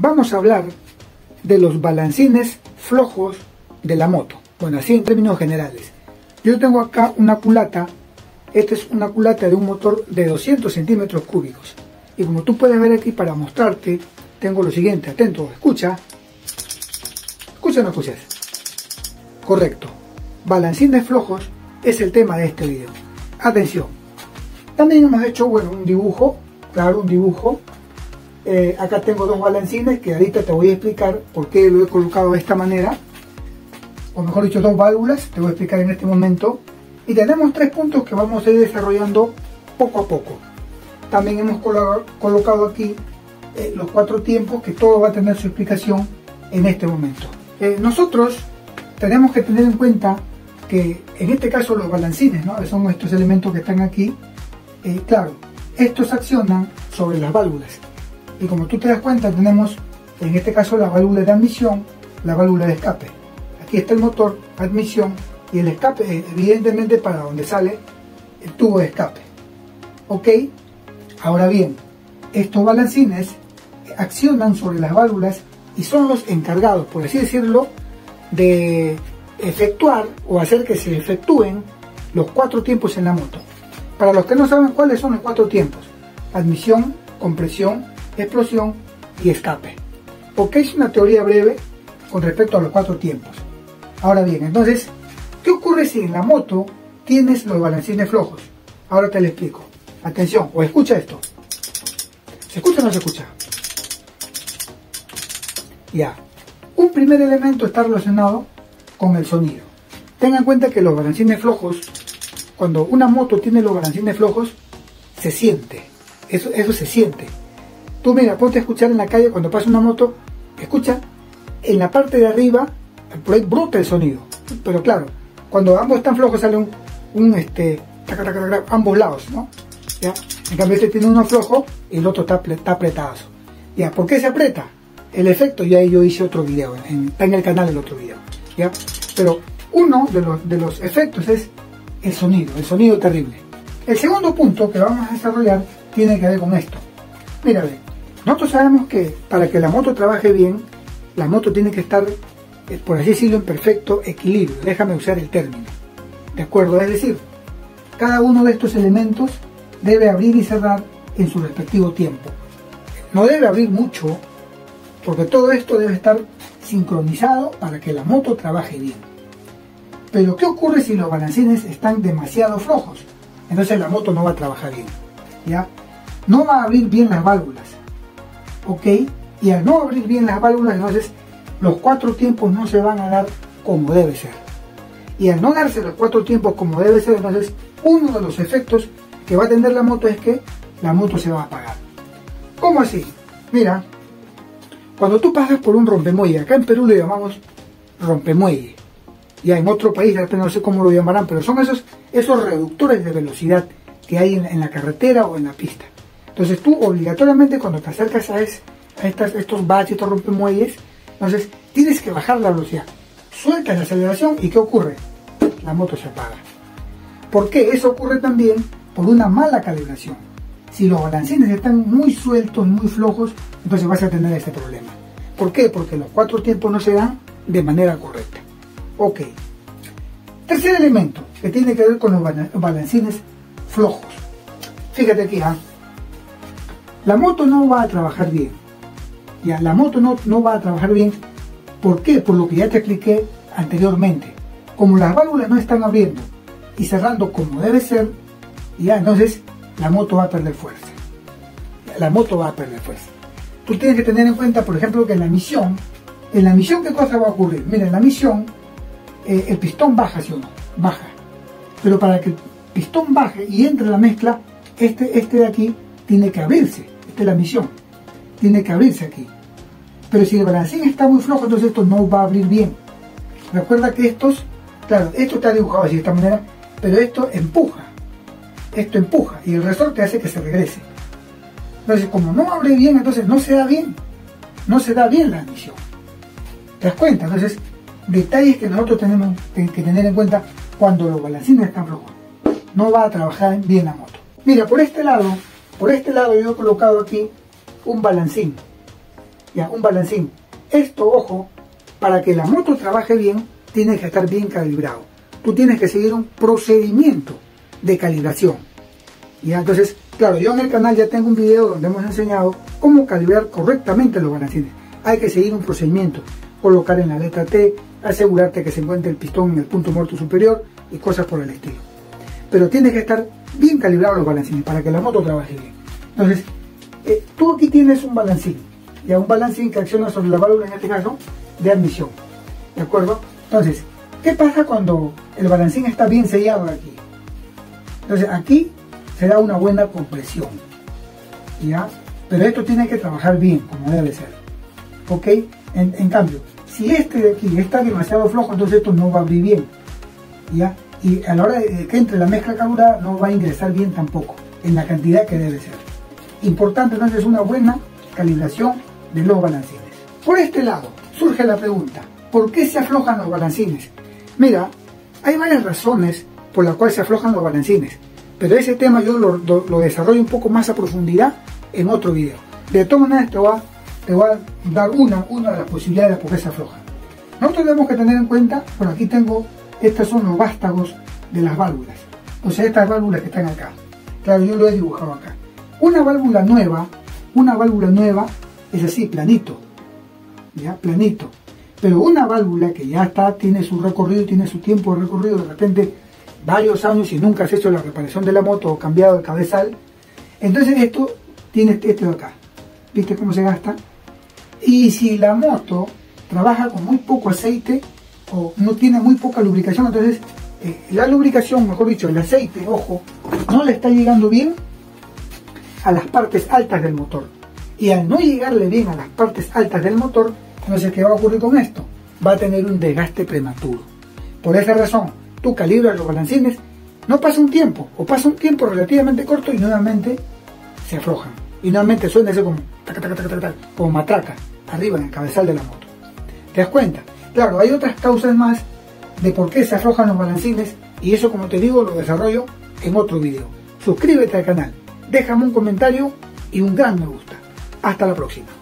vamos a hablar de los balancines flojos de la moto. Bueno, así en términos generales. Yo tengo acá una culata. Esta es una culata de un motor de 200 centímetros cúbicos. Y como tú puedes ver aquí para mostrarte, tengo lo siguiente. Atento, escucha. ¿Escucha o no escuchas? Correcto. Balancines flojos es el tema de este video. Atención. También hemos hecho, bueno, un dibujo. Claro, un dibujo eh, acá tengo dos balancines que ahorita te voy a explicar por qué lo he colocado de esta manera. O mejor dicho, dos válvulas, te voy a explicar en este momento. Y tenemos tres puntos que vamos a ir desarrollando poco a poco. También hemos colocado aquí eh, los cuatro tiempos, que todo va a tener su explicación en este momento. Eh, nosotros tenemos que tener en cuenta que en este caso los balancines, ¿no? son estos elementos que están aquí, claro, estos accionan sobre las válvulas y como tú te das cuenta tenemos en este caso la válvula de admisión, la válvula de escape. Aquí está el motor, admisión y el escape eh, evidentemente para donde sale el tubo de escape. ¿Ok? Ahora bien, estos balancines accionan sobre las válvulas y son los encargados, por así decirlo, de efectuar o hacer que se efectúen los cuatro tiempos en la moto. Para los que no saben cuáles son los cuatro tiempos, admisión, compresión, explosión y escape. Porque es una teoría breve con respecto a los cuatro tiempos. Ahora bien, entonces, ¿qué ocurre si en la moto tienes los balancines flojos? Ahora te lo explico. Atención, o escucha esto. ¿Se escucha o no se escucha? Ya. Un primer elemento está relacionado con el sonido. Tenga en cuenta que los balancines flojos, cuando una moto tiene los balancines flojos, se siente. Eso, eso se siente. Tú mira, ponte a escuchar en la calle cuando pasa una moto, escucha en la parte de arriba, por ahí brota el sonido. Pero claro, cuando ambos están flojos sale un, este, ambos lados, ¿no? En cambio este tiene uno flojo y el otro está, apretado. ¿Ya? ¿Por qué se aprieta? El efecto ya yo hice otro video, está en el canal el otro video. ¿Ya? Pero uno de los, de los efectos es el sonido, el sonido terrible. El segundo punto que vamos a desarrollar tiene que ver con esto. Mira, ve, nosotros sabemos que para que la moto trabaje bien, la moto tiene que estar, eh, por así decirlo, en perfecto equilibrio. Déjame usar el término. ¿De acuerdo? Es decir, cada uno de estos elementos debe abrir y cerrar en su respectivo tiempo. No debe abrir mucho, porque todo esto debe estar sincronizado para que la moto trabaje bien. Pero ¿qué ocurre si los balancines están demasiado flojos? Entonces la moto no va a trabajar bien. ¿ya? No va a abrir bien las válvulas ¿ok? Y al no abrir bien las válvulas, entonces los cuatro tiempos no se van a dar como debe ser. Y al no darse los cuatro tiempos como debe ser, entonces uno de los efectos que va a tener la moto es que la moto se va a apagar. ¿Cómo así? Mira, cuando tú pasas por un rompemuelle, acá en Perú le llamamos rompemuelle, ya en otro país, no sé cómo lo llamarán, pero son esos, esos reductores de velocidad que hay en la carretera o en la pista. Entonces tú obligatoriamente cuando te acercas a, estos baches, estos rompemuelles, entonces tienes que bajar la velocidad. Sueltas la aceleración y ¿qué ocurre? La moto se apaga. ¿Por qué? Eso ocurre también por una mala calibración. Si los balancines están muy sueltos, muy flojos, entonces vas a tener este problema. ¿Por qué? Porque los cuatro tiempos no se dan de manera correcta. Ok. Tercer elemento que tiene que ver con los balancines flojos. Fíjate aquí, ¿ah? La moto no va a trabajar bien. Ya, la moto no, no va a trabajar bien. ¿Por qué? Por lo que ya te expliqué anteriormente. Como las válvulas no están abriendo y cerrando como debe ser, ya entonces la moto va a perder fuerza. La moto va a perder fuerza. Tú tienes que tener en cuenta, por ejemplo, que en la misión, en la misión, ¿qué cosa va a ocurrir? Mira, en la misión, eh, el pistón baja, ¿sí o no? Baja. Pero para que el pistón baje y entre en la mezcla, este, este de aquí tiene que abrirse. Esta es la misión. Tiene que abrirse aquí. Pero si el balancín está muy flojo, entonces esto no va a abrir bien. Recuerda que estos, claro, esto está dibujado así de esta manera, pero esto empuja. Esto empuja y el resorte hace que se regrese. Entonces, como no abre bien, entonces no se da bien. No se da bien la admisión. ¿Te das cuenta? Entonces, detalles que nosotros tenemos que tener en cuenta cuando los balancines están flojos. No va a trabajar bien la moto. Mira, por este lado por este lado yo he colocado aquí un balancín. Ya, un balancín. Esto, ojo, para que la moto trabaje bien, tiene que estar bien calibrado. Tú tienes que seguir un procedimiento de calibración. ¿Ya? Entonces, claro, yo en el canal ya tengo un video donde hemos enseñado cómo calibrar correctamente los balancines. Hay que seguir un procedimiento, colocar en la letra T, asegurarte que se encuentre el pistón en el punto muerto superior y cosas por el estilo. Pero tiene que estar bien calibrados los balancines para que la moto trabaje bien. Entonces, eh, tú aquí tienes un balancín, ya un balancín que acciona sobre la válvula, en este caso, de admisión. ¿De acuerdo? Entonces, ¿qué pasa cuando el balancín está bien sellado aquí? Entonces, aquí se da una buena compresión. ¿Ya? Pero esto tiene que trabajar bien, como debe ser. ¿Ok? En, cambio, si este de aquí está demasiado flojo, entonces esto no va a abrir bien. ¿Ya? Y a la hora de que entre la mezcla carburada no va a ingresar bien tampoco, en la cantidad que debe ser. Importante entonces una buena calibración de los balancines. Por este lado surge la pregunta, ¿por qué se aflojan los balancines? Mira, hay varias razones por las cuales se aflojan los balancines, pero ese tema yo lo, desarrollo un poco más a profundidad en otro video. De todas maneras te voy a, te voy a dar una, una de las posibilidades por qué se aflojan. Nosotros tenemos que tener en cuenta, por aquí tengo, estos son los vástagos de las válvulas. O sea, estas válvulas que están acá. Claro, yo lo he dibujado acá. Una válvula nueva, una válvula nueva es así, planito, ya, planito. Pero una válvula que ya está, tiene su recorrido, tiene su tiempo de recorrido, de repente varios años y nunca has hecho la reparación de la moto o cambiado de cabezal, entonces esto tiene este de acá. ¿Viste cómo se gasta? Y si la moto trabaja con muy poco aceite o no tiene muy poca lubricación, entonces eh, la lubricación, mejor dicho, el aceite, ojo, no le está llegando bien a las partes altas del motor. Y al no llegarle bien a las partes altas del motor, entonces ¿qué va a ocurrir con esto? Va a tener un desgaste prematuro. Por esa razón, tú calibras los balancines, no pasa un tiempo, o pasa un tiempo relativamente corto y nuevamente se aflojan. Y nuevamente suena eso como, como matraca, arriba en el cabezal de la moto. ¿Te das cuenta? Claro, hay otras causas más de por qué se aflojan los balancines y eso como te digo lo desarrollo en otro video. Suscríbete al canal déjame un comentario y un gran me gusta. Hasta la próxima.